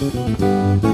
Música